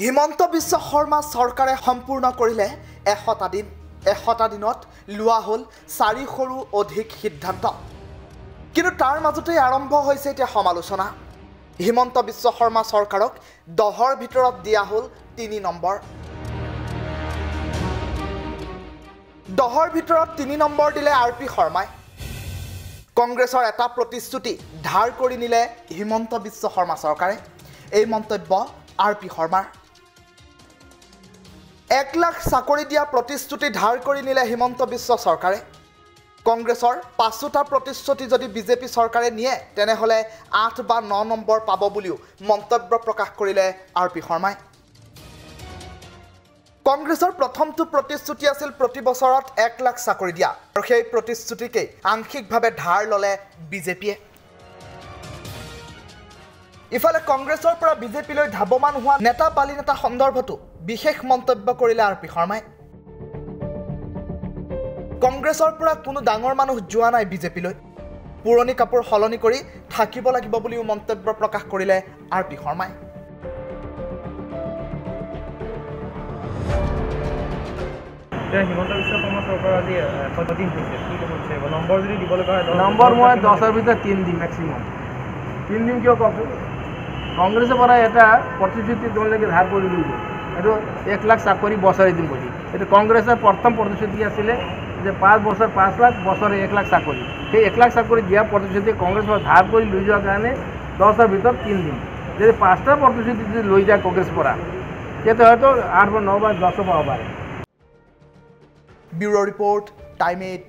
হিমন্ত বিশ্ব শৰ্মা চৰকাৰে সম্পূৰ্ণ কৰিলে এশটা দিন। এশটা দিনত লোৱা হ'ল চাৰিশৰো অধিক সিদ্ধান্ত। কিন্তু তাৰ মাজতেই আৰম্ভ হৈছে এতিয়া সমালোচনা। হিমন্ত বিশ্ব শৰ্মা চৰকাৰক দহৰ ভিতৰত দিয়া হ'ল তিনি নম্বৰ। দহৰ ভিতৰত তিনি নম্বৰ দিলে আৰ পি শৰ্মাই। কংগ্ৰেছৰ এটা প্ৰতিশ্ৰুতি ধাৰ কৰি নিলে হিমন্ত বিশ্ব শৰ্মা চৰকাৰে। এই মন্তব্য আৰ পি শৰ্মাৰ। এক লাখ চাকৰি দিয়া প্ৰতিশ্ৰুতি ধাৰ কৰি নিলে হিমন্ত বিশ্ব চৰকাৰে। কংগ্ৰেছৰ পাঁচোটা প্ৰতিশ্ৰুতি যদি বিজেপি চৰকাৰে নিয়ে তেনেহ'লে আঠ বা ন নম্বৰ পাব বুলিও মন্তব্য প্ৰকাশ কৰিলে আৰ পি শৰ্মাই। কংগ্ৰেছৰ প্ৰথমটো প্ৰতিশ্ৰুতি আছিল প্ৰতি বছৰত এক লাখ চাকৰি দিয়া। আৰু সেই প্ৰতিশ্ৰুতিকেই আংশিকভাৱে ধাৰ ল'লে বিজেপিয়ে। ইফালে কংগ্ৰেছৰ পৰা বিজেপিলৈ ধাৱমান হোৱা নেতা পালি নেতা সন্দৰ্ভতো বিশেষ মন্তব্য কৰিলে আৰ পি শৰ্মাই। কংগ্ৰেছৰ পৰা কোনো ডাঙৰ মানুহ যোৱা নাই বিজেপিলৈ। পুৰণি কাপোৰ সলনি কৰি থাকিব লাগিব বুলিও মন্তব্য প্ৰকাশ কৰিলে আৰ পি শৰ্মাই। এতিয়া হিমন্ত বিশ্ব শৰ্মা চৰকাৰ আজি এশ দিন হৈছে। কি ক'ব বিচাৰিব? নম্বৰ যদি দিব লগা হয় দহ- নম্বৰ মই দহৰ ভিতৰত তিনি দিম মেক্সিমাম তিনি দিম কিয় কওকচোন? কংগ্ৰেছৰ পৰা এটা প্ৰতিশ্ৰুতি তেওঁলোকে ধাৰ কৰি লৈ গ'ল এইটো এক লাখ চাকৰি বছৰে দিম বুলি। এইটো কংগ্ৰেছৰ প্ৰথম প্ৰতিশ্ৰুতি আছিলে যে পাঁচ বছৰ পাঁচ লাখ বছৰে এক লাখ চাকৰি সেই এক লাখ চাকৰি দিয়া প্ৰতিশ্ৰুতি কংগ্ৰেছৰ পৰা ধাৰ কৰি লৈ যোৱাৰ কাৰণে দহটাৰ ভিতৰত তিনি দিম যদি পাঁচটা প্ৰতিশ্ৰুতি যদি লৈ যায় কংগ্ৰেছ পৰা তেতিয়া হয়তো আঠ বা ন বা দহো পাব পাৰে ব্যুৰ' ৰিপৰ্ট টাইম এইট।